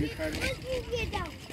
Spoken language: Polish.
Nikt nie dał.